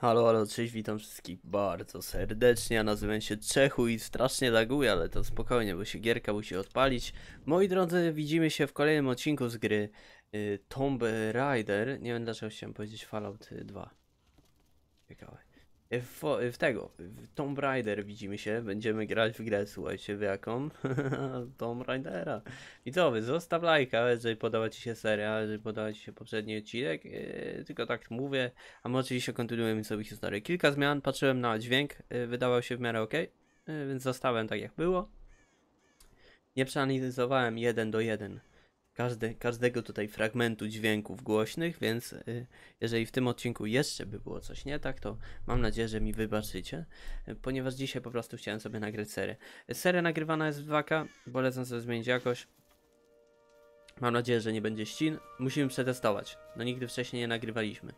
Halo, halo, cześć, witam wszystkich bardzo serdecznie, ja nazywam się Czechu i strasznie laguję, ale to spokojnie, bo się gierka musi odpalić. Moi drodzy, widzimy się w kolejnym odcinku z gry y, Tomb Raider, nie wiem dlaczego chciałem powiedzieć Fallout 2. Ciekawe. W, w tego, w Tomb Raider widzimy się, będziemy grać w grę, słuchajcie, w jaką? Tomb Raidera. Wy, zostaw lajka, jeżeli podoba ci się seria, jeżeli podoba ci się poprzedni odcinek, yy, tylko tak mówię, a my oczywiście kontynuujemy sobie historię. Kilka zmian, patrzyłem na dźwięk, yy, wydawał się w miarę ok, yy, więc zostałem tak jak było. Nie przeanalizowałem jeden do jeden każde, każdego tutaj fragmentu dźwięków głośnych, więc yy, jeżeli w tym odcinku jeszcze by było coś nie tak, to mam nadzieję, że mi wybaczycie, yy, ponieważ dzisiaj po prostu chciałem sobie nagrać serię. Seria nagrywana jest w 2K, polecam sobie zmienić jakość. Mam nadzieję, że nie będzie ścin. Musimy przetestować. No nigdy wcześniej nie nagrywaliśmy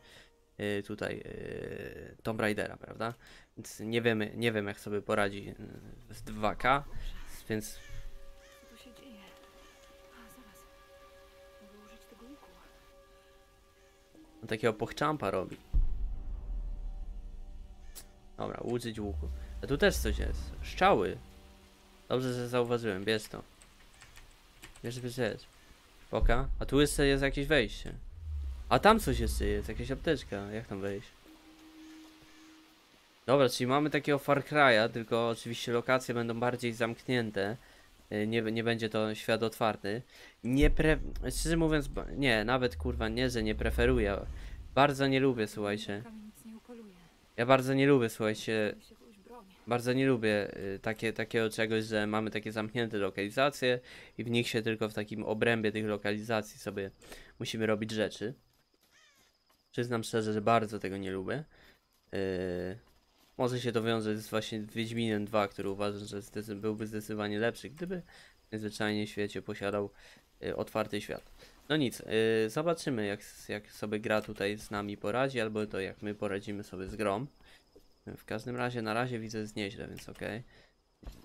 yy, tutaj Tomb Raidera, prawda? Więc nie wiemy, nie wiem jak sobie poradzi z 2K, więc on takiego pochczampa robi. Dobra, użyć łuku. A tu też coś jest. Szczały. Dobrze, że zauważyłem, bierz to. Bierz, bierz, bierz. Poka. A tu jeszcze jest jakieś wejście. A tam coś jeszcze jest, jakaś apteczka. Jak tam wejść? Dobra, czyli mamy takiego Far Cry'a, tylko oczywiście lokacje będą bardziej zamknięte. Y, Nie, nie będzie to świat otwarty. Nie pre... Szczerze mówiąc, nie, nawet kurwa nie, że nie preferuję. Bardzo nie lubię, słuchajcie. Ja bardzo nie lubię, słuchajcie, bardzo nie lubię y, takie, takiego czegoś, że mamy takie zamknięte lokalizacje i w nich się tylko w takim obrębie tych lokalizacji sobie musimy robić rzeczy. Przyznam szczerze, że bardzo tego nie lubię. Yy, może się to wiązać z właśnie Wiedźminem 2, który uważam, że zdecy- byłby zdecydowanie lepszy, gdyby zwyczajnie w świecie posiadał y, otwarty świat. No nic, y, zobaczymy jak, jak sobie gra tutaj z nami poradzi, albo to jak my poradzimy sobie z grą. W każdym razie na razie widzę jest nieźle, więc okej.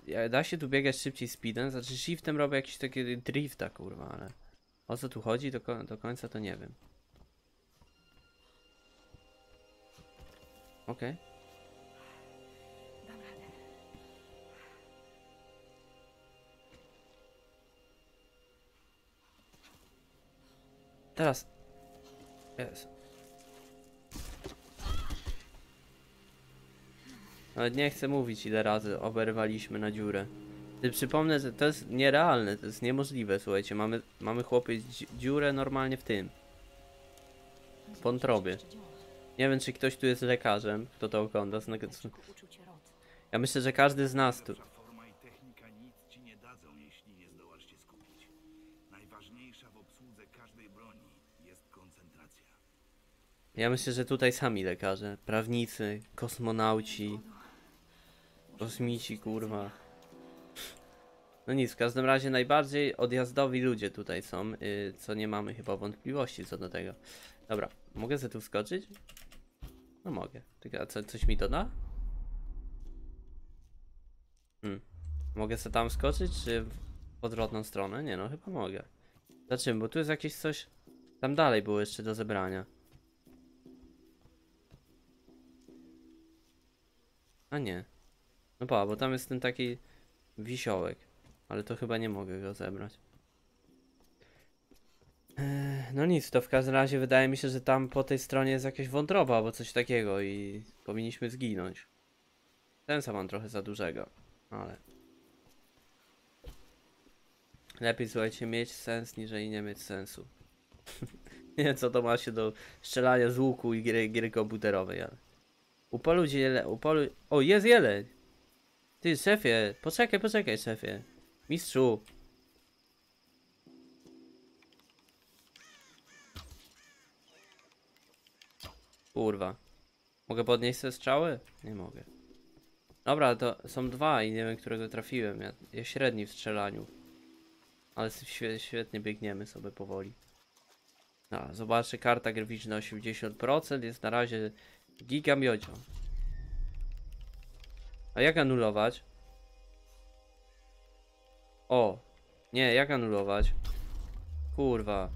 Ja- Da się tu biegać szybciej speedem, znaczy shiftem robię jakiś taki drifta kurwa, ale o co tu chodzi do, do końca to nie wiem. Okej. Dam Teraz. Jest. Nawet nie chcę mówić ile razy oberwaliśmy na dziurę. Ty przypomnę, że to jest nierealne, to jest niemożliwe, słuchajcie. Mamy, mamy chłopie dzi- dziurę normalnie w tym. W wątrobie. Nie wiem, czy ktoś tu jest lekarzem, kto to ogląda. Ja myślę, że każdy z nas tu. Lepsza forma i technika nic ci nie dadzą, jeśli nie zdołasz się skupić. Najważniejsza w obsłudze każdej broni jest koncentracja. Ja myślę, że tutaj sami lekarze, prawnicy, kosmonauci, kosmici, kurwa. No nic, w każdym razie najbardziej odjazdowi ludzie tutaj są, yy, co nie mamy chyba wątpliwości co do tego. Dobra, mogę sobie tu wskoczyć? No mogę. Tylko a co, coś mi to da? Hmm. Mogę sobie tam skoczyć, czy w odwrotną stronę? Nie no, chyba mogę. Dlaczego? Bo tu jest jakieś coś... Tam dalej było jeszcze do zebrania. A nie. No pa, bo tam jest ten taki wisiołek. Ale to chyba nie mogę go zebrać. No nic, to w każdym razie wydaje mi się, że tam po tej stronie jest jakaś wątroba albo coś takiego i powinniśmy zginąć. Sensa mam trochę za dużego, ale... Lepiej słuchajcie mieć sens niż nie mieć sensu. nie wiem co to ma się do strzelania z łuku i gry, gry komputerowej, ale... Upolu dziele, upolu... O, jest jeleń! Ty, szefie, poczekaj, poczekaj, szefie. Mistrzu. Kurwa. Mogę podnieść te strzały? Nie mogę. Dobra, to są dwa i nie wiem, którego trafiłem. Ja, ja średni w strzelaniu. Ale świe, świetnie biegniemy sobie powoli. A, zobaczę, karta graficzna 80%, jest na razie giga miodzio. A jak anulować? O! Nie, jak anulować? Kurwa.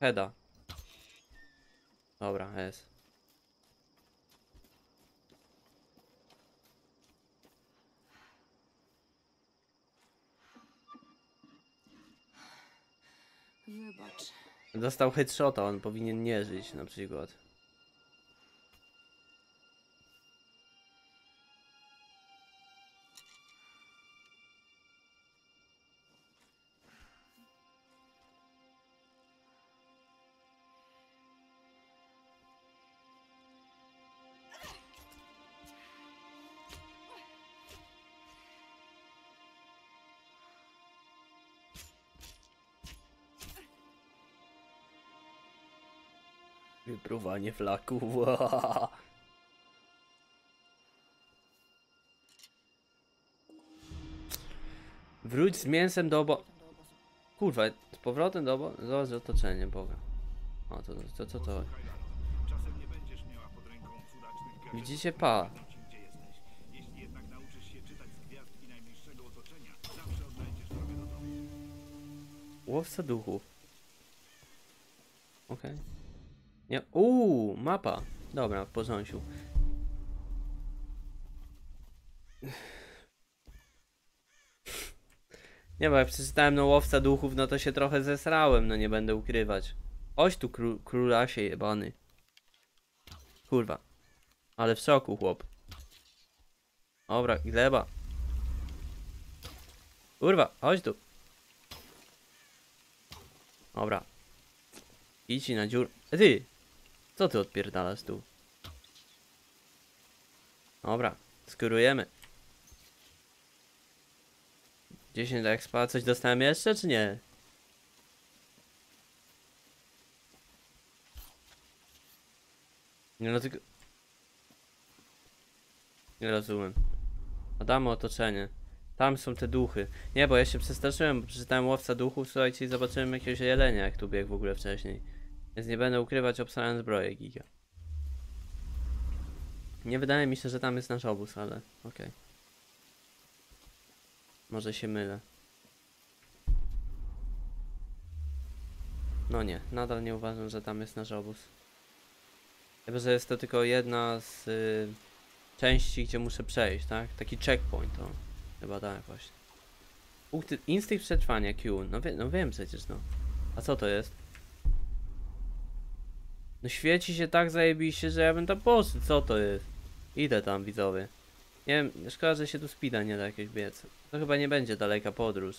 Heda. Dobra, jest. Wybacz. Dostał headshota, on powinien nie żyć na przykład. Wypruwanie flaków. Wróć z mięsem do obo... Kurwa, z powrotem do obo... Zobacz otoczenie, Boga. O, to, to, to, to. Widzicie, pa. Łowca duchów. Okej. Nie. Uuu, mapa. Dobra, w porządku. Nie, bo jak przeczytałem no łowca duchów, no to się trochę zesrałem, no nie będę ukrywać. Oś tu kró królasie jebany. Kurwa. Ale w szoku, chłop. Dobra, gleba. Kurwa, chodź tu. Dobra. Idź na dziur... E, Ty! Co ty odpierdalasz tu? Dobra, skierujemy. 10 expa, coś dostałem jeszcze, czy nie? Nie no tylko... Nie rozumiem. Adamy otoczenie. Tam są te duchy. Nie, bo ja się przestraszyłem, bo przeczytałem łowca duchów, słuchajcie, i zobaczyłem jakiegoś jelenia, jak tu biegł w ogóle wcześniej. Więc nie będę ukrywać, obsrałem zbroję giga. Nie wydaje mi się, że tam jest nasz obóz, ale okej. Może się mylę. No nie, nadal nie uważam, że tam jest nasz obóz. Chyba, że jest to tylko jedna z y, części, gdzie muszę przejść, tak? Taki checkpoint, o. Chyba tak właśnie. Punkty, instynkt przetrwania Q. No, wie, no wiem przecież, no. A co to jest? No świeci się tak zajebiście, że ja bym tam poszedł. Co to jest? Idę tam, widzowie. Nie wiem, szkoda, że się tu spida nie da jakieś biec. To chyba nie będzie daleka podróż.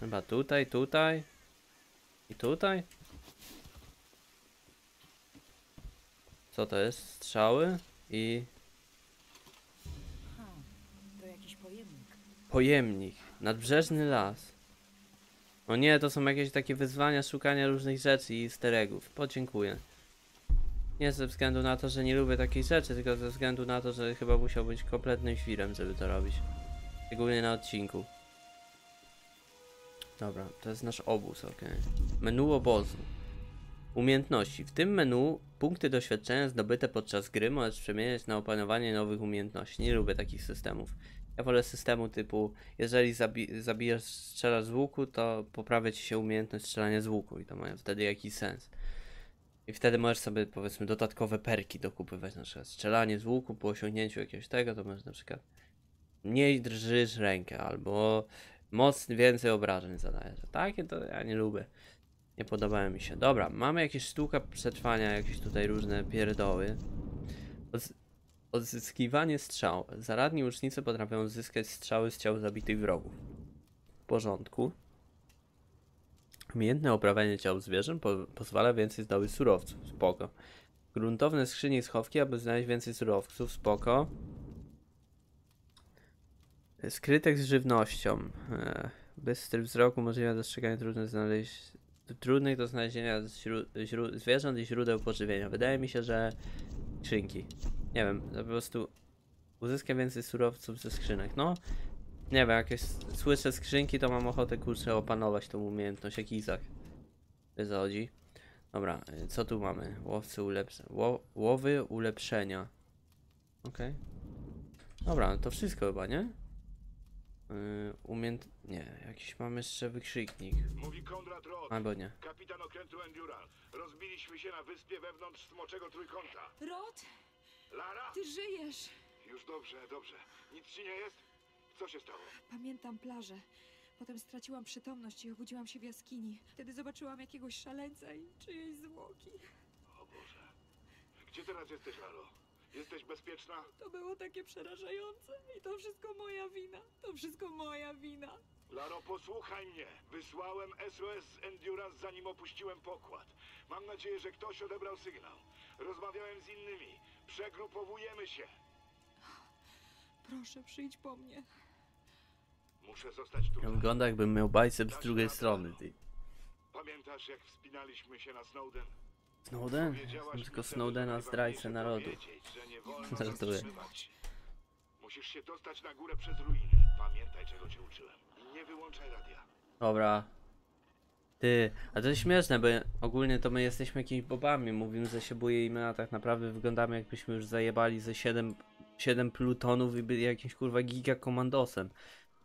Chyba tutaj, tutaj. I tutaj? Co to jest? Strzały i Ha, to jakiś pojemnik. pojemnik. Nadbrzeżny las. O nie, to są jakieś takie wyzwania szukania różnych rzeczy i easter eggów. Podziękuję. Nie ze względu na to, że nie lubię takich rzeczy, tylko ze względu na to, że chyba musiał być kompletnym świrem, żeby to robić. Szczególnie na odcinku. Dobra, to jest nasz obóz, ok. Menu obozu. Umiejętności. W tym menu punkty doświadczenia zdobyte podczas gry możesz przemieniać na opanowanie nowych umiejętności. Nie lubię takich systemów. Ja wolę systemu typu, jeżeli zabi zabijasz, strzelasz z łuku, to poprawia ci się umiejętność strzelania z łuku i to ma wtedy jakiś sens. I wtedy możesz sobie powiedzmy dodatkowe perki dokupywać, na przykład strzelanie z łuku po osiągnięciu jakiegoś tego, to możesz na przykład mniej drżysz rękę albo moc więcej obrażeń zadajesz. Takie to ja nie lubię. Nie podobają mi się. Dobra, mamy jakieś sztuka przetrwania, jakieś tutaj różne pierdoły. Odz odzyskiwanie strzał. Zaradni łucznicy potrafią uzyskać strzały z ciał zabitych wrogów. W porządku. Umiejętne oprawianie ciał zwierząt po pozwala więcej zdobyć surowców. Spoko. Gruntowne skrzynie i schowki, aby znaleźć więcej surowców. Spoko. Skrytek z żywnością. E, Bystry wzroku umożliwia dostrzeganie trudnych, znaleźć, trudnych do znalezienia zwierząt i źródeł pożywienia. Wydaje mi się, że skrzynki. Nie wiem, po prostu uzyska więcej surowców ze skrzynek. No, nie wiem, jak jest, słyszę skrzynki, to mam ochotę kurczę opanować tą umiejętność, jak Izak wychodzi. Dobra, y, co tu mamy? Łowcy ulepszenia. Ło, łowy ulepszenia. Okej. Dobra, to wszystko chyba, nie? Yy, umiejęt... Nie, jakiś mam jeszcze wykrzyknik. Mówi Konrad Roth, Albo nie. kapitan okrętu Endurance. Rozbiliśmy się na wyspie wewnątrz Smoczego Trójkąta. Rod, Lara? ty żyjesz! Już dobrze, dobrze. Nic ci nie jest? Co się stało? Pamiętam plażę. Potem straciłam przytomność i obudziłam się w jaskini. Wtedy zobaczyłam jakiegoś szaleńca i czyjeś zwłoki. O Boże. Gdzie teraz jesteś, Laro? Jesteś bezpieczna? To było takie przerażające. I to wszystko moja wina. To wszystko moja wina. Laro, posłuchaj mnie. Wysłałem SOS z Endurance zanim opuściłem pokład. Mam nadzieję, że ktoś odebrał sygnał. Rozmawiałem z innymi. Przegrupowujemy się. Proszę, przyjdź po mnie. Muszę zostać tu. Wygląda jakbym miał biceps z drugiej strony, ty. Pamiętasz, jak wspinaliśmy się na Snowden? Snowden? Mi tylko Snowdena, zdrajcę narodu. Żartuję. Musisz się dostać na górę przez ruiny. Pamiętaj, czego cię uczyłem. Nie wyłączaj radia. Dobra. Ty, a to jest śmieszne, bo ogólnie to my jesteśmy jakimiś bobami, mówimy, że się boimy, a tak naprawdę wyglądamy jakbyśmy już zajebali ze 7, 7 plutonów i byli jakimś kurwa giga komandosem.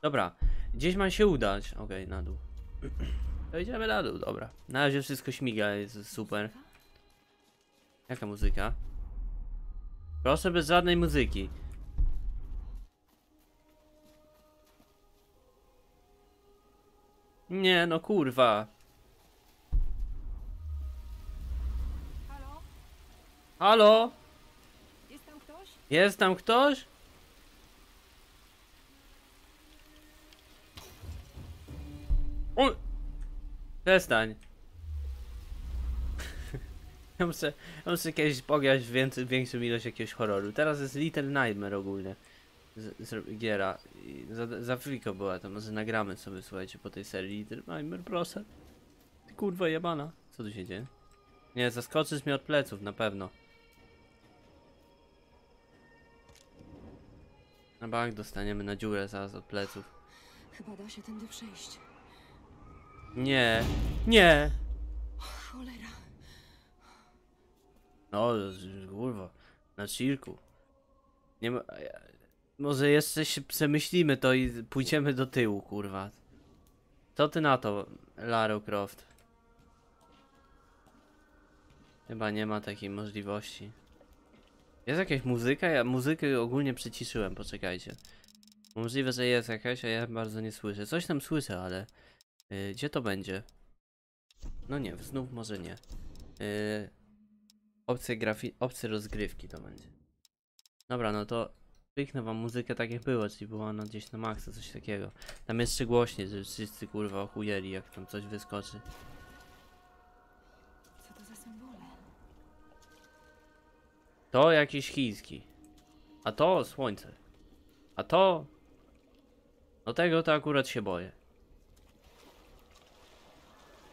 Dobra, gdzieś ma się udać. Okej, na dół. To idziemy na dół, dobra. Na razie wszystko śmiga, jest super. Jaka muzyka? Proszę bez żadnej muzyki. Nie, no kurwa. Halo? Jest tam ktoś? Jest tam ktoś? O! Przestań. Ja muszę, ja muszę kiedyś pograć w więcej, większą ilość jakiegoś horroru. Teraz jest Little Nightmare ogólnie. Z, z giera. I za, za friko była, to może nagramy sobie, słuchajcie, po tej serii Little Nightmare, proszę. Ty kurwa jebana. Co tu się dzieje? Nie, zaskoczysz mnie od pleców, na pewno. Na bank dostaniemy na dziurę zaraz od pleców. Chyba da się tędy przejść. Nie, nie! Cholera. No, kurwa, na cirku. Nie ma... Może jeszcze się przemyślimy to i pójdziemy do tyłu, kurwa. Co ty na to, Lara Croft? Chyba nie ma takiej możliwości. Jest jakaś muzyka? Ja muzykę ogólnie przyciszyłem, poczekajcie. Możliwe, że jest jakaś, a ja bardzo nie słyszę. Coś tam słyszę, ale... y, gdzie to będzie? No nie, znów może nie. Yy, opcje grafi... opcje rozgrywki to będzie. Dobra, no to kliknę wam muzykę tak jak było, czyli była no gdzieś na maksa, coś takiego. Tam jeszcze głośniej, że wszyscy kurwa ochujeli, jak tam coś wyskoczy. To jakiś chiński. A to słońce. A to... No tego to akurat się boję.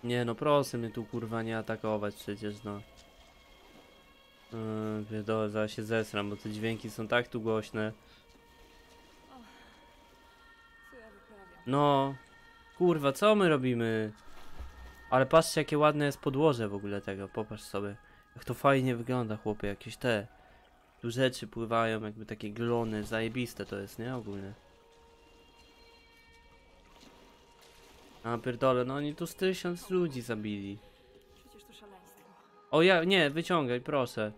Nie no, proszę mnie tu kurwa nie atakować przecież no. Yy, pierdolę, zaraz się zesram, bo te dźwięki są tak tu głośne. No, kurwa, co my robimy? Ale patrzcie, jakie ładne jest podłoże w ogóle tego, popatrz sobie. Jak to fajnie wygląda, chłopie, jakieś te. Tu rzeczy pływają, jakby takie glony, zajebiste to jest, nie? Ogólnie. A pierdolę, no oni tu z tysiąc ludzi zabili. Przecież to szaleństwo. O ja, nie, wyciągaj, proszę.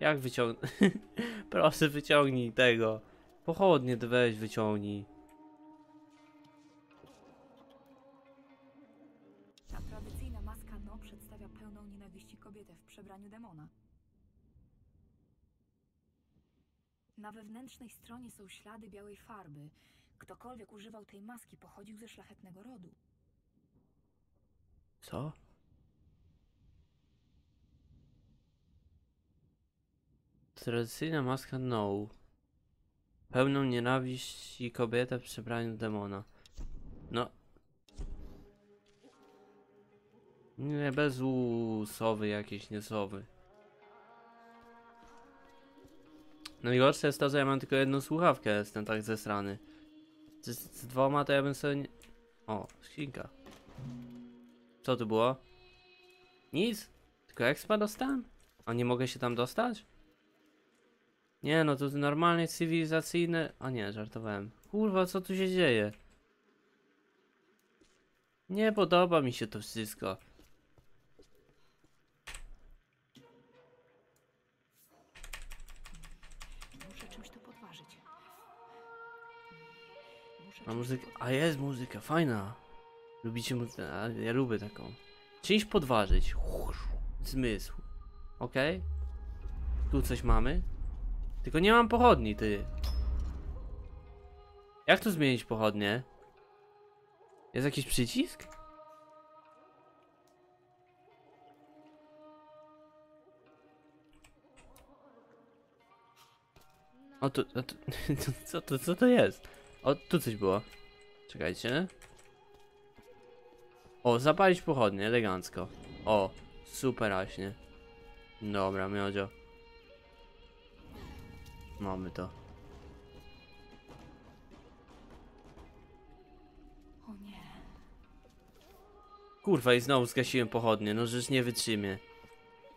Jak wyciągnę? proszę, wyciągnij tego. Pochodnie weź, wyciągnij. Na wewnętrznej stronie są ślady białej farby. Ktokolwiek używał tej maski pochodził ze szlachetnego rodu. Co? Tradycyjna maska No. Pełną nienawiści kobietę w przebraniu demona. No. Nie, bez u sowy jakieś, nie Najgorsze jest to, że ja mam tylko jedną słuchawkę, jestem tak zesrany. Z, z dwoma to ja bym sobie nie... O, skrzynka. Co tu było? Nic? Tylko expa dostałem? A nie mogę się tam dostać? Nie no, to normalnie cywilizacyjne... A nie, żartowałem. Kurwa, co tu się dzieje? Nie podoba mi się to wszystko. A muzyka. to A jest muzyka, fajna. Lubicie muzykę? A Ja lubię taką. Czymś podważyć. Zmysł. Okej? Tu coś mamy? Tylko nie mam pochodni, ty. Jak tu zmienić pochodnie? Jest jakiś przycisk? O tu, o, tu co, to, co to jest? O, tu coś było. Czekajcie. O, zapalić pochodnie, elegancko. O, super aśnie. Dobra, miodzio. Mamy to. Kurwa i znowu zgasiłem pochodnie, no żeż nie wytrzymie.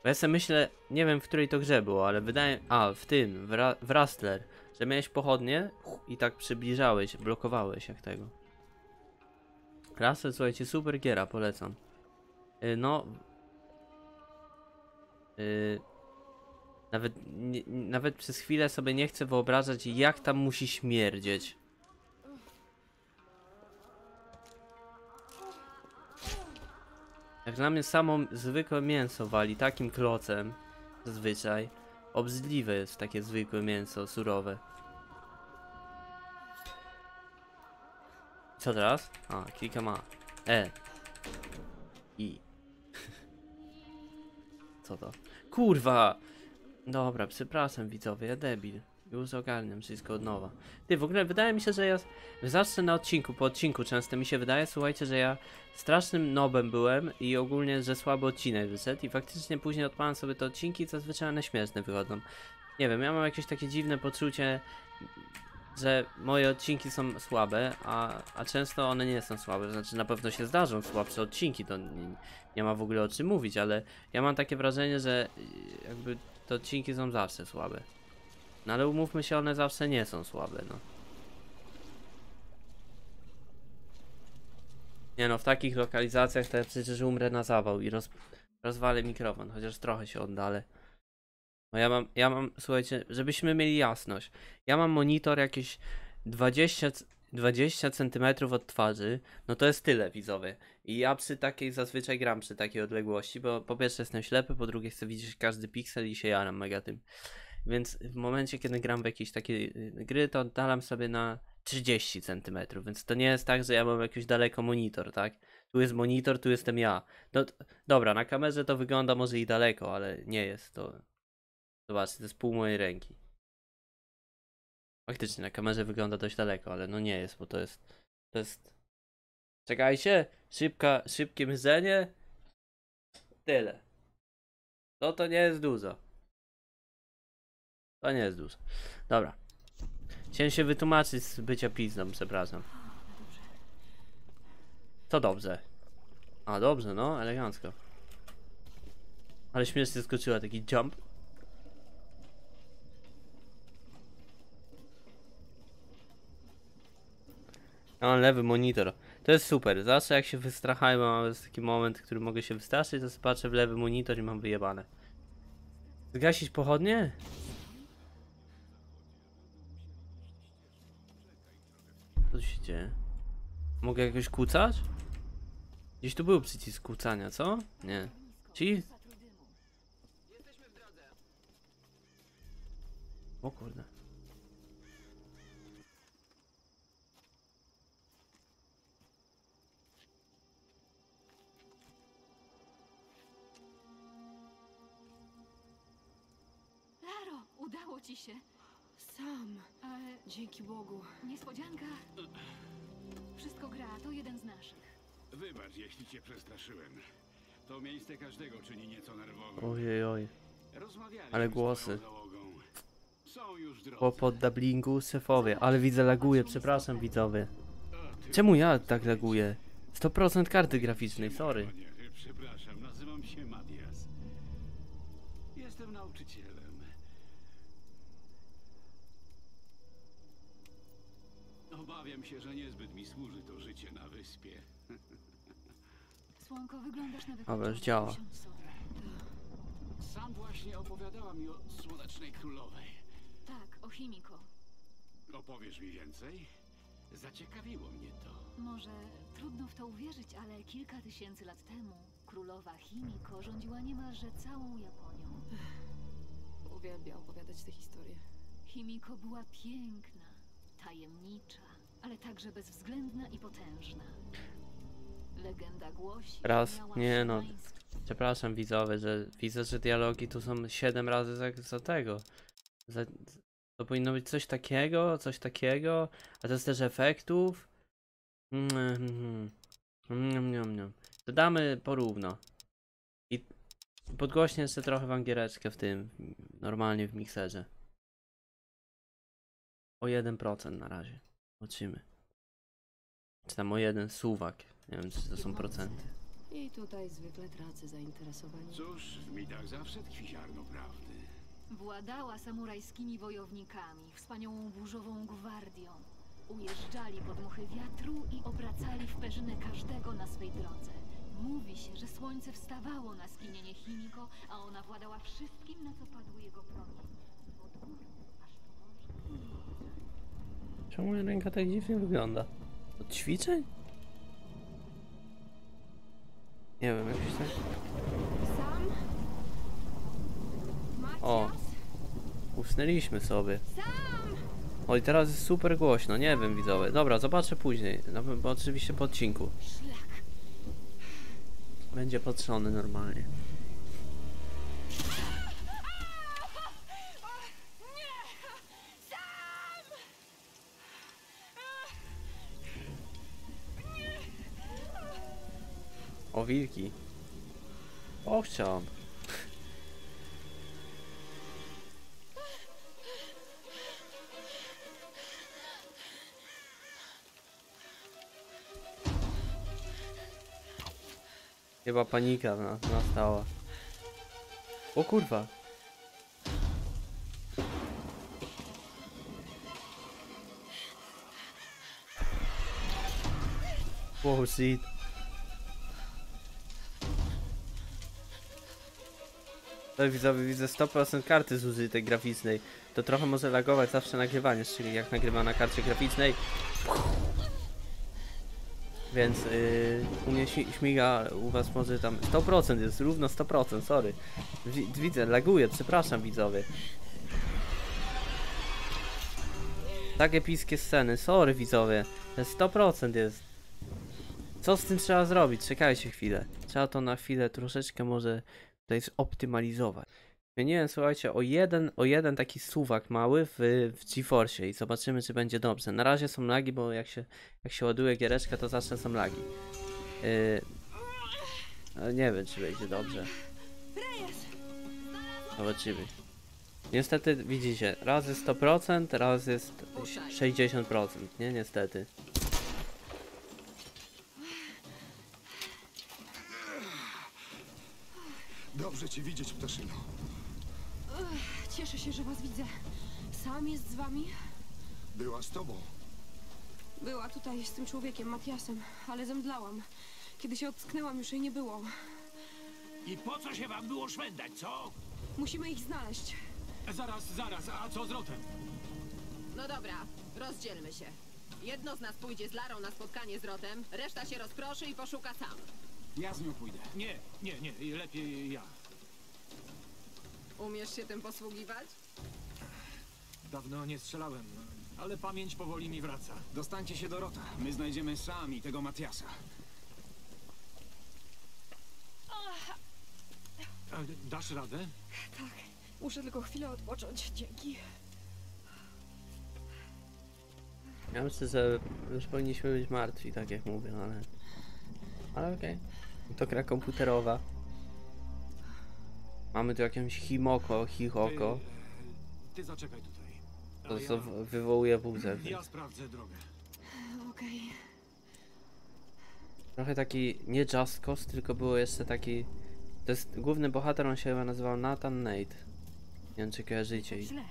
Bo ja sobie myślę, nie wiem w której to grze było, ale wydaje... A, w tym, w, Ra w Rustler. Że miałeś pochodnie i tak przybliżałeś, blokowałeś jak tego. Rustler, słuchajcie, super giera, polecam. Y, no... Y, nawet, nie, nawet przez chwilę sobie nie chcę wyobrażać jak tam musi śmierdzieć. Jak dla mnie samo zwykłe mięso wali takim klocem, zazwyczaj, obrzydliwe jest takie zwykłe mięso, surowe. Co teraz? A, klikam A. E. I. Co to? Kurwa! Dobra, przepraszam widzowie, ja debil. Już ogarniam wszystko od nowa. Ty, w ogóle wydaje mi się, że ja zacznę na odcinku, po odcinku często mi się wydaje, słuchajcie, że ja strasznym nobem byłem i ogólnie, że słaby odcinek wyszedł i faktycznie później odpalam sobie te odcinki, zazwyczaj one śmieszne wychodzą. Nie wiem, ja mam jakieś takie dziwne poczucie, że moje odcinki są słabe, a, a często one nie są słabe, znaczy na pewno się zdarzą słabsze odcinki, to nie, nie ma w ogóle o czym mówić, ale ja mam takie wrażenie, że jakby te odcinki są zawsze słabe. No ale umówmy się, one zawsze nie są słabe, no. Nie no, w takich lokalizacjach to ja przecież umrę na zawał i roz, rozwalę mikrofon, chociaż trochę się oddalę. No ja mam, ja mam, słuchajcie, żebyśmy mieli jasność. Ja mam monitor jakieś 20, c- 20 centymetrów od twarzy, no to jest tyle widzowie. I ja przy takiej zazwyczaj gram przy takiej odległości, bo po pierwsze jestem ślepy, po drugie chcę widzieć każdy piksel i się jaram mega tym. Więc w momencie, kiedy gram w jakieś takie y, gry, to oddalam sobie na 30 cm, więc to nie jest tak, że ja mam jakiś daleko monitor, tak? Tu jest monitor, tu jestem ja. No, dobra, na kamerze to wygląda może i daleko, ale nie jest to. Zobaczcie, to jest pół mojej ręki. Faktycznie na kamerze wygląda dość daleko, ale no nie jest, bo to jest. To jest. Czekajcie, szybka, szybkie myzenie. Tyle. No to nie jest dużo. To nie jest dużo. Dobra. Chciałem się wytłumaczyć z bycia pizdą, przepraszam. To dobrze. A dobrze, no, elegancko. Ale śmiesznie skoczyła taki jump. Ja mam lewy monitor. To jest super. Zawsze jak się wystrachałem, mam taki moment, w którym mogę się wystraszyć, to patrzę w lewy monitor i mam wyjebane. Zgasić pochodnie? Co tu się dzieje? Mogę jakoś kucać? Gdzieś tu był przycisk kucania, co? Nie. Ci? O kurde. Laro, udało ci się. Sam. Ale Dzięki Bogu. niespodzianka. Wszystko gra, to jeden z naszych. Wybacz, jeśli cię przestraszyłem. To miejsce każdego czyni nieco nerwowym. Ojej, oj. Rozmawialiśmy Ale z głosy. twoją załogą. Są już drodzy. Po poddublingu szefowie, ale widzę laguje, przepraszam widzowie. Czemu ja tak laguję? 100% karty graficznej, sorry. panie, Przepraszam, nazywam się Matias. Jestem nauczycielem. O, Obawiam się, że niezbyt mi służy to życie na wyspie. Słonko, wyglądasz na Dobra, już działa. Sam właśnie opowiadała mi o Słonecznej Królowej. Tak, o Chimiko. Opowiesz mi więcej? Zaciekawiło mnie to. Może trudno w to uwierzyć, ale kilka tysięcy lat temu królowa Chimiko rządziła niemalże całą Japonią. Uwielbia opowiadać te historie. Chimiko była piękna, tajemnicza, także bezwzględna i potężna. Legenda głosi, Raz, nie no. Przepraszam widzowie, że widzę, że dialogi tu są 7 razy za, za tego. Za, to powinno być coś takiego, coś takiego, a to jest też efektów. Mm, mm, mm, mm, mm, mm. Dodamy porówno. I podgłośnie jeszcze trochę wam giereczkę w tym, normalnie w mikserze. O 1% na razie. Zobaczymy. Czy tam o jeden suwak. Nie wiem, czy to są procenty. I tutaj zwykle tracę zainteresowanie. Cóż, w mitach zawsze tkwi ziarno prawdy. Władała samurajskimi wojownikami, wspaniałą burzową gwardią. Ujeżdżali pod muchy wiatru i obracali w perzynę każdego na swej drodze. Mówi się, że słońce wstawało na skinienie Chimiko, a ona władała wszystkim, na co padły jego promienie. Od gór aż po morze. Czemu ręka tak dziwnie wygląda? Od ćwiczeń? Nie wiem, jakoś tak. O. Usnęliśmy sobie. Oj, teraz jest super głośno, nie wiem widzowie. Dobra, zobaczę później. No, bo oczywiście po odcinku. Będzie patrzony normalnie. O wilki. O chciałam. Chyba panika na, nastała. O kurwa. Oh shit. Tak widzowie, widzę 100% karty zużytej graficznej. To trochę może lagować zawsze nagrywanie, czyli jak nagrywam na karcie graficznej. Więc yy, u mnie śmi- śmiga, u was może tam 100% jest, równo 100%, sorry. Wi- widzę, laguje, przepraszam widzowie. Tak epickie sceny, sorry widzowie. To jest 100% jest. Co z tym trzeba zrobić? Czekajcie chwilę. Trzeba to na chwilę troszeczkę może tutaj zoptymalizować. Zmieniłem, słuchajcie, o jeden, o jeden taki suwak mały w, w GeForce i zobaczymy, czy będzie dobrze. Na razie są lagi, bo jak się, jak się ładuje giereczka, to zawsze są lagi. Yy, nie wiem, czy będzie dobrze. Zobaczymy. Niestety, widzicie, raz jest 100%, raz jest 60%, nie? Niestety. Dobrze cię widzieć, ptaszyno. Cieszę się, że was widzę. Sam jest z wami? Była z tobą. Była tutaj z tym człowiekiem, Matiasem, ale zemdlałam. Kiedy się ocknęłam, już jej nie było. I po co się wam było szwendać, co? Musimy ich znaleźć. Zaraz, zaraz, a co z Rotem? No dobra, rozdzielmy się. Jedno z nas pójdzie z Larą na spotkanie z Rotem, reszta się rozproszy i poszuka sam. Ja z nią pójdę. Nie, nie, nie, lepiej ja. Umiesz się tym posługiwać? Dawno nie strzelałem, ale pamięć powoli mi wraca. Dostańcie się do Rota. My znajdziemy sami tego Matiasa. A, Dasz radę? Tak, muszę tylko chwilę odpocząć. Dzięki. Ja myślę, że już powinniśmy być martwi, tak jak mówię, ale... Ale okej. To gra komputerowa. Mamy tu jakieś himoko, chichoko. Ty, ty zaczekaj tutaj. A To ja, co w- wywołuje burzę. ja sprawdzę drogę. Okej. Trochę taki, nie Just Cause, tylko było jeszcze taki... To jest główny bohater, on się chyba nazywał Nathan Nate. Nie wiem czy kojarzycie. I Źle.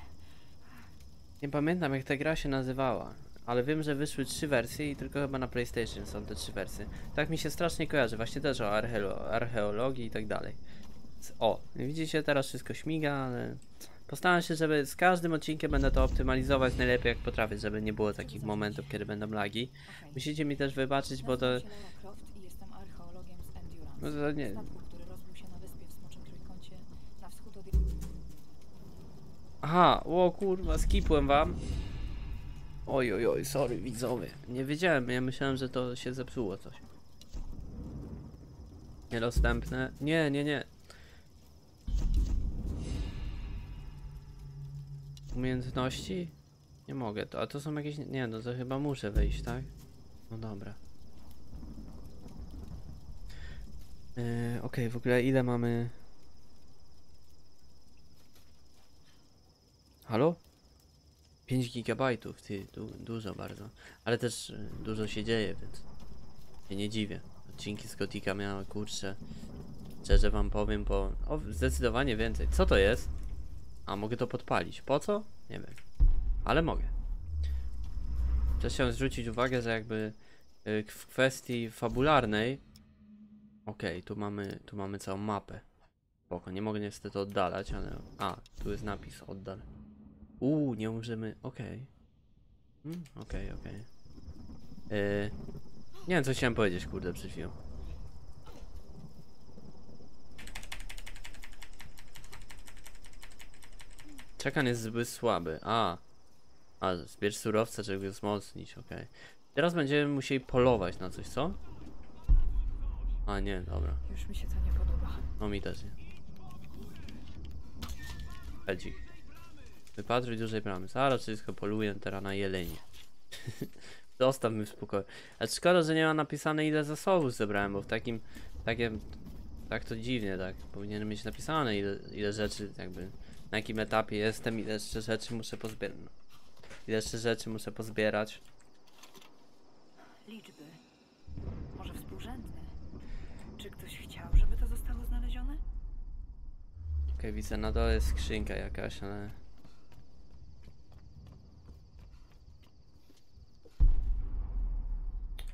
nie pamiętam jak ta gra się nazywała. Ale wiem, że wyszły trzy wersje i tylko chyba na PlayStation są te trzy wersje. Tak mi się strasznie kojarzy, właśnie też o archeolo archeologii i tak dalej. O, widzicie, teraz wszystko śmiga, ale postaram się, żeby z każdym odcinkiem będę to optymalizować najlepiej jak potrafię, żeby nie było takich momentów, kiedy będą lagi. Musicie mi też wybaczyć, bo to... No to nie-. Aha, o kurwa, skipłem wam. Oj, oj, oj, sorry widzowie. Nie wiedziałem, ja myślałem, że to się zepsuło coś. Niedostępne. Nie, nie, nie. Umiejętności? Nie mogę to. A to są jakieś. Nie, no to chyba muszę wejść, tak? No dobra. Yy, Okej, w ogóle ile mamy. Halo? 5 gigabajtów, ty, du dużo bardzo. Ale też y, dużo się dzieje, więc się nie dziwię. Odcinki z Gotika miały kurczę. Szczerze wam powiem po. O, zdecydowanie więcej. Co to jest? A mogę to podpalić. Po co? Nie wiem. Ale mogę. Też chciałem zwrócić uwagę, że jakby y, w kwestii fabularnej. Okej, tu mamy tu mamy całą mapę. Spoko, nie mogę niestety oddalać, ale. A, tu jest napis oddal. Uuu, nie możemy. Okej. Mm, Okej, okej. Yy, Nie wiem, co chciałem powiedzieć, kurde, przed chwilą. Czekan jest zbyt słaby. A. A, zbierz surowce, żeby go wzmocnić, okej. Teraz będziemy musieli polować na coś, co? A nie, dobra. Już mi się to nie podoba. No mi też nie. Edzik. Wypatruj dużej bramy. Zaraz wszystko poluję teraz na jelenie. Zostaw mi w spokoju. Ale szkoda, że nie ma napisane ile zasobów zebrałem, bo w takim, takim, tak to dziwnie, tak. Powinienem mieć napisane ile, ile rzeczy, jakby, na jakim etapie jestem, ile jeszcze rzeczy muszę pozbierać. No. Ile jeszcze rzeczy muszę pozbierać. Liczby. Może współrzędne. Czy ktoś chciał, żeby to zostało znalezione? Okej, widzę, na dole jest skrzynka jakaś, ale...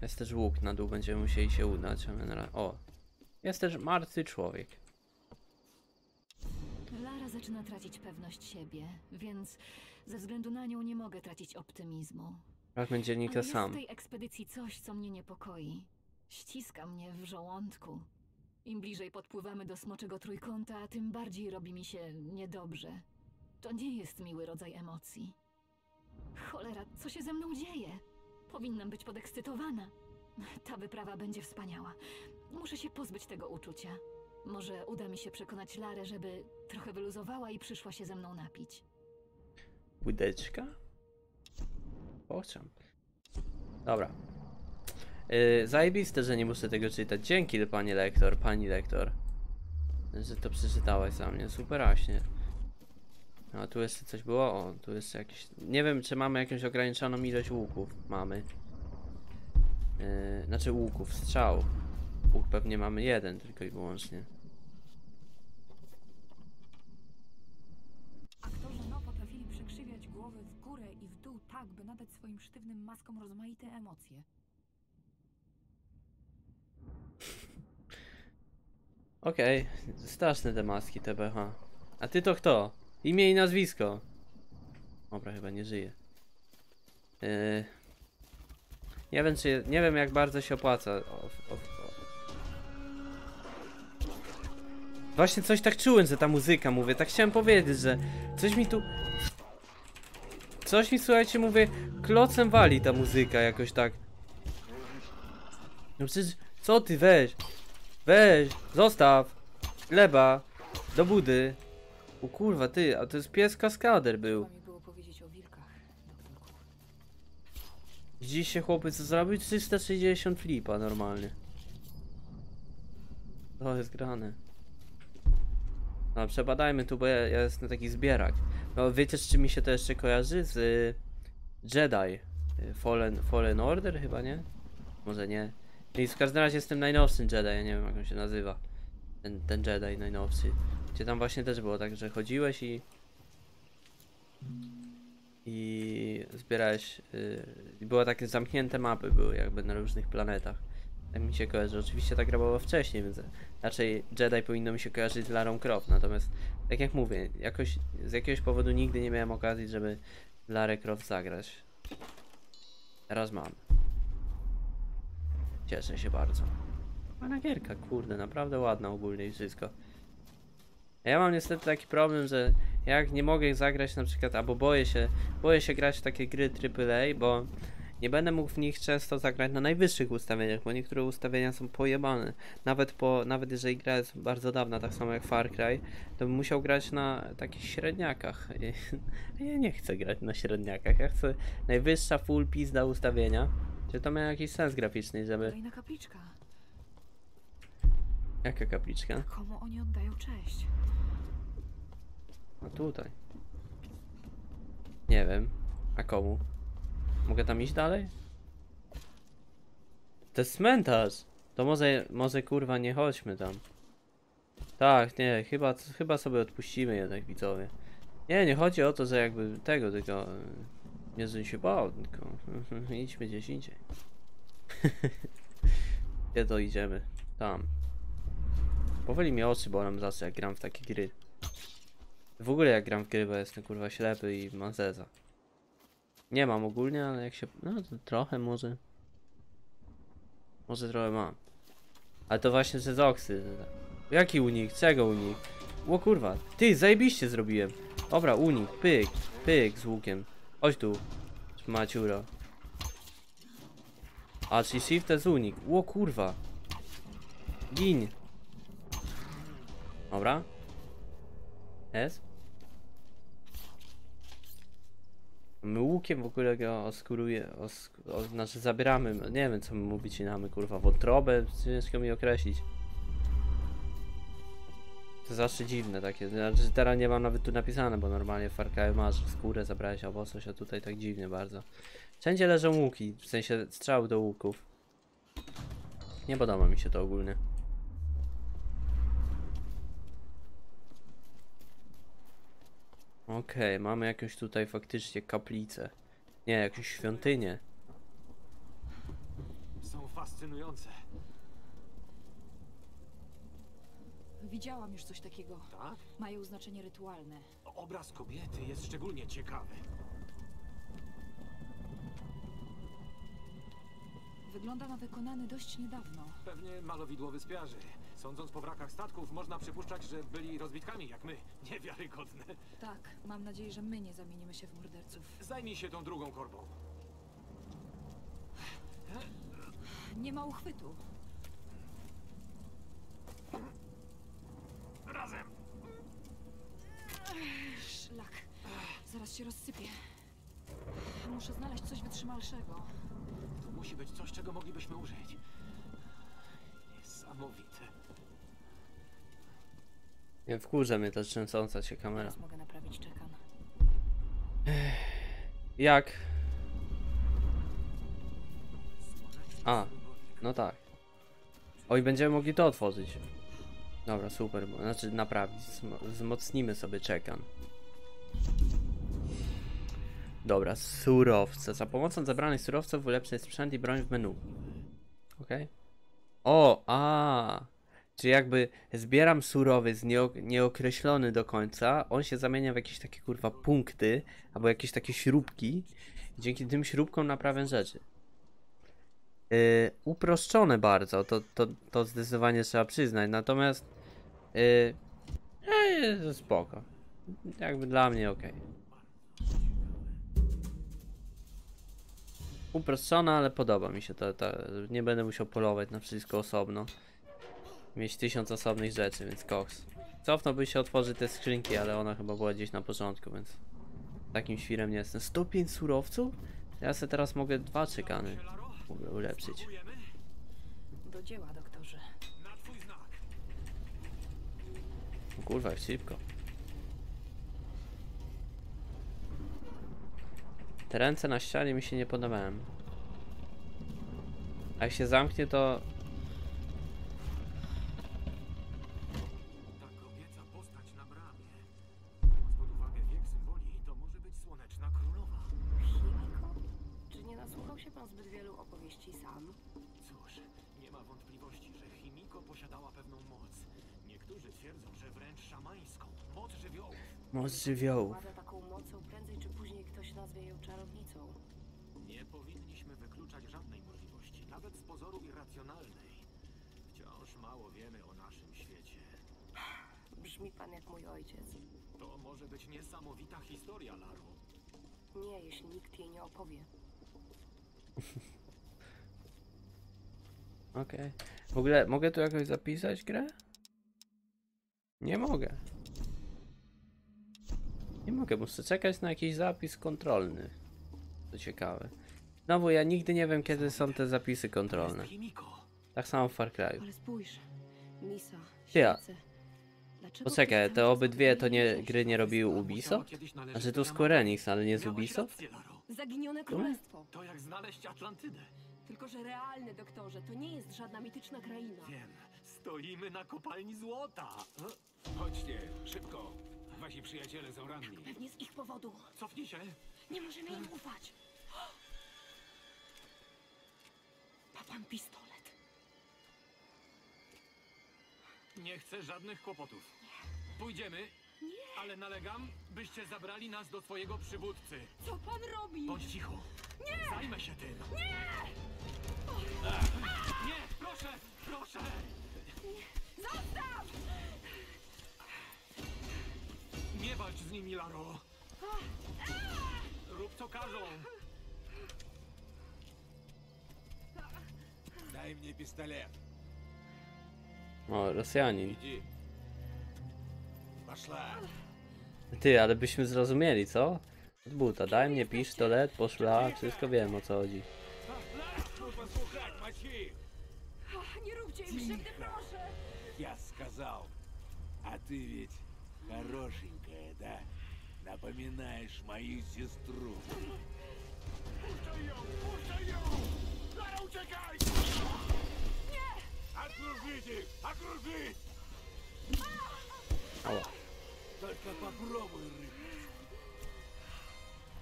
Jest też łuk, na dół będziemy musieli się udać, O! Jest też martwy człowiek. Lara zaczyna tracić pewność siebie, więc ze względu na nią nie mogę tracić optymizmu. Fragment dziennika Ale jest sam. w tej ekspedycji coś, co mnie niepokoi. Ściska mnie w żołądku. Im bliżej podpływamy do smoczego trójkąta, tym bardziej robi mi się niedobrze. To nie jest miły rodzaj emocji. Cholera, co się ze mną dzieje? Powinnam być podekscytowana. Ta wyprawa będzie wspaniała. Muszę się pozbyć tego uczucia. Może uda mi się przekonać Larę, żeby trochę wyluzowała i przyszła się ze mną napić. Łydeczka? Pochczam. Dobra. Yy, zajebiste, że nie muszę tego czytać. Dzięki, panie lektor, pani lektor. Że to przeczytałaś za mnie. Superaśnie. A tu jeszcze coś było? O, tu jeszcze jakieś... Nie wiem, czy mamy jakąś ograniczoną ilość łuków. Mamy. Yy, znaczy łuków, strzał. Łuk pewnie mamy jeden tylko i wyłącznie. Aktorzy No potrafili przekrzywiać głowy w górę i w dół tak, by nadać swoim sztywnym maskom rozmaite emocje. Okej, straszne te maski TBH. A ty to kto? Imię i nazwisko. Dobra, chyba nie żyje. Yy... Nie wiem czy, nie wiem jak bardzo się opłaca. Właśnie coś tak czułem, że ta muzyka, mówię, tak chciałem powiedzieć, że coś mi tu... Coś mi, słuchajcie, mówię, klocem wali ta muzyka jakoś tak. No przecież, co ty, weź. Weź, zostaw. Gleba. Do budy. O kurwa, ty, a to jest pies kaskader był. Trzeba mi było powiedzieć o wilkach, doktorku. Widzieliście chłopiec co zrobił? 360 flipa normalnie. To jest grane. No przebadajmy tu, bo ja, ja jestem taki zbierak. No wiecie z czym mi się to jeszcze kojarzy? Z y, Jedi. Y, Fallen, Fallen Order chyba, nie? Może nie. I w każdym razie jestem najnowszym Jedi, ja nie wiem jak on się nazywa. Ten, ten Jedi najnowszy. Gdzie tam właśnie też było tak, że chodziłeś i... i zbierałeś. Yy, były takie zamknięte mapy, były jakby na różnych planetach. Tak mi się kojarzy. Oczywiście ta gra była wcześniej, więc raczej Jedi powinno mi się kojarzyć z Larą Croft. Natomiast, tak jak mówię, jakoś z jakiegoś powodu nigdy nie miałem okazji, żeby Larę Croft zagrać. Teraz mam. Cieszę się bardzo. Fajna gierka, kurde, naprawdę ładna ogólnie i wszystko. Ja mam niestety taki problem, że jak nie mogę zagrać na przykład, albo boję się, boję się grać w takie gry AAA, bo nie będę mógł w nich często zagrać na najwyższych ustawieniach, bo niektóre ustawienia są pojebane. Nawet po, nawet jeżeli gra jest bardzo dawna, tak samo jak Far Cry, to bym musiał grać na takich średniakach. I ja nie chcę grać na średniakach, ja chcę najwyższa full pizda ustawienia. Czy to miał jakiś sens graficzny, żeby... Kolejna kapliczka. Jaka kapliczka? Komu oni oddają cześć? No tutaj. Nie wiem. A komu? Mogę tam iść dalej? To jest cmentarz! To może, może kurwa nie chodźmy tam. Tak, nie, chyba, chyba sobie odpuścimy jednak widzowie. Nie, nie chodzi o to, że jakby tego, tylko... e, Nie, że się bał, tylko... Idźmy gdzieś indziej. Gdzie to idziemy? Tam. Powoli mi oczy bolą zawsze jak gram w takie gry. W ogóle jak gram w gry, bo jestem kurwa ślepy i mam zeza. Nie mam ogólnie, ale jak się... No to trochę może. Może trochę mam. Ale to właśnie ze Zoksy. Jaki unik? Czego unik? O kurwa, ty, zajebiście zrobiłem. Dobra, unik, pyk, pyk z łukiem. Chodź tu, maciuro. A, czyli shift to jest unik. O kurwa. Gin. Dobra. Jest. My łukiem w ogóle go oskuruje, osk o, znaczy zabieramy, nie wiem co my mu wycinamy, kurwa, wątrobę, ciężko mi określić. To zawsze dziwne takie, znaczy teraz nie mam nawet tu napisane, bo normalnie w masz skórę, zabrałeś albo coś, a tutaj tak dziwnie bardzo. Wszędzie leżą łuki, w sensie strzały do łuków. Nie podoba mi się to ogólnie. Okej, mamy jakąś tutaj faktycznie kaplicę. Nie, jakąś świątynię. Są fascynujące. Widziałam już coś takiego. Tak? Mają znaczenie rytualne. Obraz kobiety jest szczególnie ciekawy. Wygląda na wykonany dość niedawno. Pewnie malowidło wyspiarzy. Sądząc po wrakach statków, można przypuszczać, że byli rozbitkami jak my. Niewiarygodne. Tak, mam nadzieję, że my nie zamienimy się w morderców. Zajmij się tą drugą korbą. Nie ma uchwytu. Razem! Szlak. Zaraz się rozsypie. Muszę znaleźć coś wytrzymalszego. To musi być coś, czego moglibyśmy użyć. Niesamowite. Nie wkurza mnie ta trzęsąca się kamera. Mogę naprawić czekan. Jak? A, no tak. Oj, będziemy mogli to otworzyć. Dobra, super, bo, znaczy naprawić. Wzmo- Wzmocnimy sobie czekan. Dobra, surowce. Za pomocą zebranych surowców ulepszaj sprzęt i broń w menu. Okej. O, a. Czy jakby zbieram surowiec nieok- nieokreślony do końca, on się zamienia w jakieś takie kurwa punkty, albo jakieś takie śrubki. I dzięki tym śrubkom naprawiam rzeczy. Yy, uproszczone bardzo, to, to, to zdecydowanie trzeba przyznać. Natomiast yy, yy, spoko. Jakby dla mnie ok. Uproszczona, ale podoba mi się to, to. Nie będę musiał polować na wszystko osobno. Mieć tysiąc osobnych rzeczy, więc koks. Cofnąłby się otworzyć te skrzynki, ale ona chyba była gdzieś na początku, więc takim świrem nie jestem. 105 surowców? Ja sobie teraz mogę dwa czekany ulepszyć. Do dzieła, doktorze. Na twój znak. O kurwa, jak szybko. Te ręce na ścianie mi się nie podobają. A jak się zamknie, to pan zbyt wielu opowieści sam. Cóż, nie ma wątpliwości, że Chimiko posiadała pewną moc. Niektórzy twierdzą, że wręcz szamańską. Moc żywiołów. Moc żywiołów. Włada taką mocą, prędzej czy później ktoś nazwie ją czarownicą. Nie powinniśmy wykluczać żadnej możliwości, nawet z pozoru irracjonalnej. Wciąż mało wiemy o naszym świecie. Brzmi pan jak mój ojciec. To może być niesamowita historia, Laro. Nie, jeśli nikt jej nie opowie. Okej. W ogóle mogę tu jakoś zapisać grę? Nie mogę. Nie mogę, muszę czekać na jakiś zapis kontrolny. To ciekawe. Znowu, ja nigdy nie wiem, kiedy są te zapisy kontrolne. Tak samo w Far Cry. Ale spójrz. Misa, Ja. Poczekaj, te obydwie to nie gry nie robił? Ubisoft? Znaczy to Square. Enix, ale nie z Ubisoft? Zaginione królestwo. To jak znaleźć Atlantydę. Tylko, że realny, doktorze, to nie jest żadna mityczna kraina. Wiem, stoimy na kopalni złota. Chodźcie, szybko. Wasi przyjaciele są ranni. Pewnie z ich powodu. Cofnij się. Nie możemy im ufać. Ma pan pistolet. Nie chcę żadnych kłopotów. Pójdziemy, ale nalegam, byście zabrali nas do swojego przywódcy. Co pan robi? Bądź cicho. Nie! Zajmę się tym. Nie! Nie, proszę, proszę! Zostaw! Nie walcz z nimi, Laro. Rób co każą. Дай мне пистолет. O, Rosjanin. Иди. Пошла. Ty, ale byśmy zrozumieli, co? Od buta, daj mnie pistolet, poszla, wszystko wiem o co chodzi. Ну, послухать, мочи. их. Nie róbcie im krzywdy, proszę! Я сказал. А ты ведь хорошенькая, да? Напоминаешь мою сестру. Пушай ее! Пушай ее! Лара, uciekaj! Nie! Окружить их! Окружить! Ała. Только попробуй рыбать.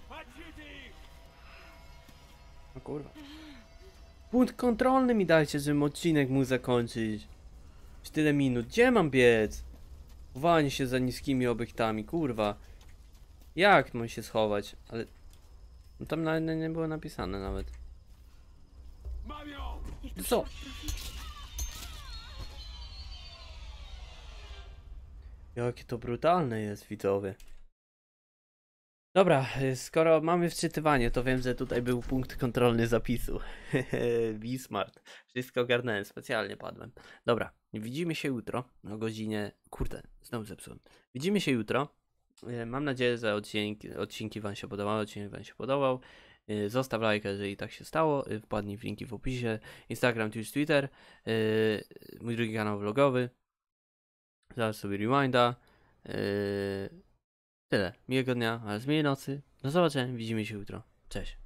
Мочите их! O kurwa. Punkt kontrolny mi dajcie, żebym odcinek mógł zakończyć. Już tyle minut. Gdzie mam biec? Chowanie się za niskimi obiektami, kurwa. Jak mam się schować? Ale... No tam na, na, nie było napisane nawet. Mam ją! Co? Jakie to brutalne jest, widzowie. Dobra, y, skoro mamy wczytywanie, to wiem, że tutaj był punkt kontrolny zapisu. Bismart. Wszystko ogarnąłem, specjalnie padłem. Dobra, widzimy się jutro o godzinie... Kurde, znowu zepsułem. Widzimy się jutro. Y, Mam nadzieję, że odcinki, odcinki Wam się podobały, odcinek Wam się podobał. Y, Zostaw lajka, jeżeli tak się stało. Wpadnij w linki w opisie. Instagram, Twitch, Twitter. Mój drugi kanał vlogowy. Zaraz sobie rewinda. y, Tyle. Miłego dnia, ale z miłej nocy. Do zobaczenia. Widzimy się jutro. Cześć.